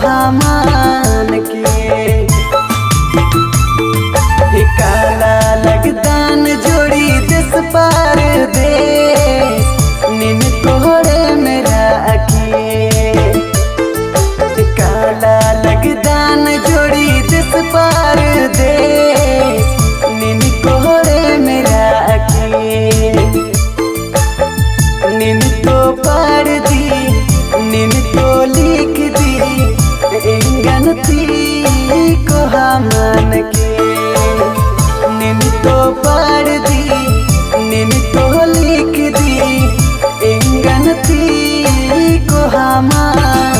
Muhammad जानती को हमन के। निन तो पढ़ दी निन तो लिख दी इंगनती को हमन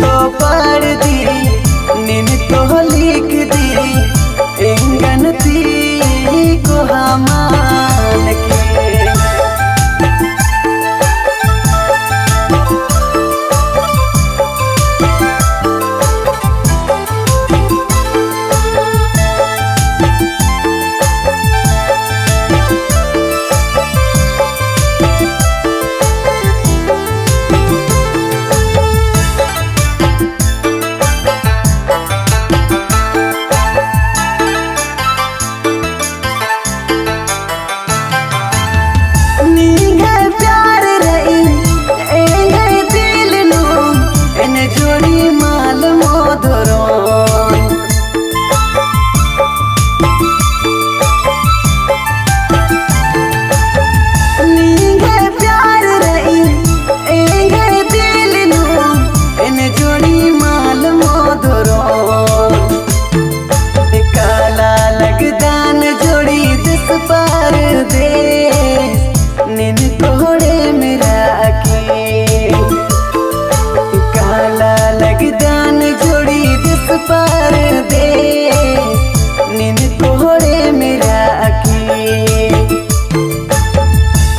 तो पार दी नींद तो लिख दी इंगन दी को हमार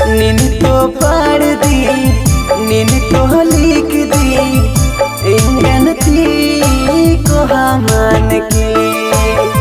नींद तो पार दी नींद तो लिख दी इंगन थी को हाँ मान की।